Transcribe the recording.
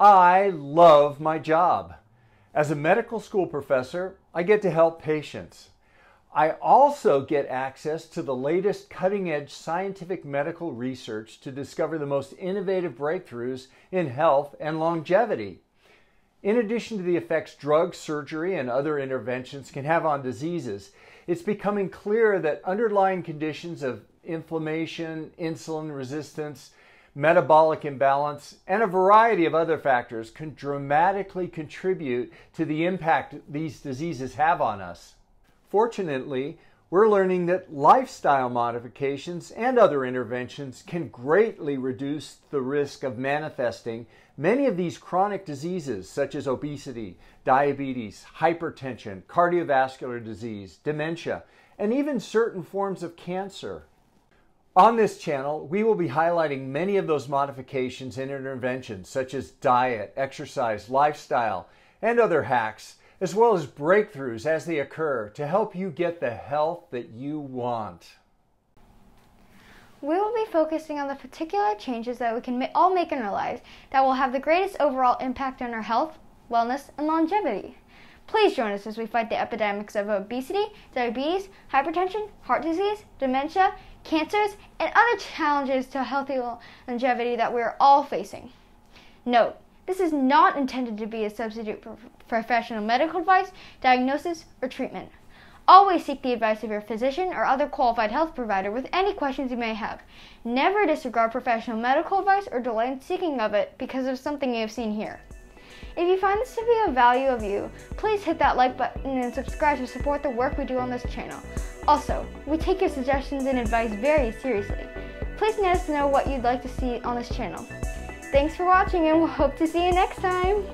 I love my job. As a medical school professor, I get to help patients. I also get access to the latest cutting edge scientific medical research to discover the most innovative breakthroughs in health and longevity. In addition to the effects drug, surgery, and other interventions can have on diseases, it's becoming clear that underlying conditions of inflammation, insulin resistance, metabolic imbalance, and a variety of other factors can dramatically contribute to the impact these diseases have on us. Fortunately, we're learning that lifestyle modifications and other interventions can greatly reduce the risk of manifesting many of these chronic diseases, such as obesity, diabetes, hypertension, cardiovascular disease, dementia, and even certain forms of cancer. On this channel, we will be highlighting many of those modifications and interventions, such as diet, exercise, lifestyle, and other hacks as well as breakthroughs as they occur to help you get the health that you want. We will be focusing on the particular changes that we can all make in our lives that will have the greatest overall impact on our health, wellness, and longevity. Please join us as we fight the epidemics of obesity, diabetes, hypertension, heart disease, dementia, cancers, and other challenges to healthy longevity that we are all facing. Note, this is not intended to be a substitute for professional medical advice, diagnosis, or treatment. Always seek the advice of your physician or other qualified health provider with any questions you may have. Never disregard professional medical advice or delay in seeking of it because of something you have seen here. If you find this to be of value of you, please hit that like button and subscribe to support the work we do on this channel. Also, we take your suggestions and advice very seriously. Please let us know what you'd like to see on this channel. Thanks for watching and we'll hope to see you next time.